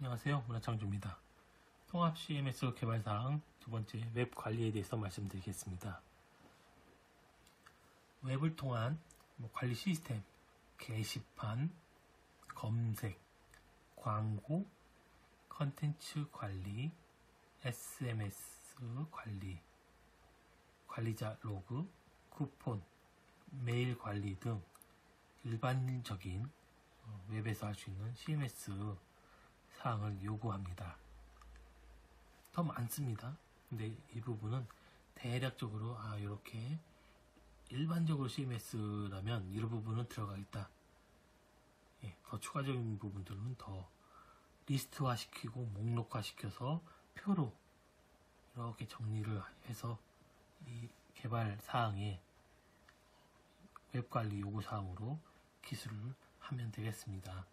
안녕하세요. 문화창조입니다. 통합 CMS 개발 사항 두 번째 웹 관리에 대해서 말씀드리겠습니다. 웹을 통한 뭐 관리 시스템, 게시판, 검색, 광고, 컨텐츠 관리, SMS 관리, 관리자 로그, 쿠폰, 메일 관리 등 일반적인 어, 웹에서 할 수 있는 CMS 사항을 요구합니다. 더 많습니다. 근데 이 부분은 대략적으로 아 이렇게 일반적으로 CMS라면 이런 부분은 들어가겠다. 예, 더 추가적인 부분들은 더 리스트화 시키고 목록화 시켜서 표로 이렇게 정리를 해서 이 개발 사항에 웹 관리 요구 사항으로 기술을 하면 되겠습니다.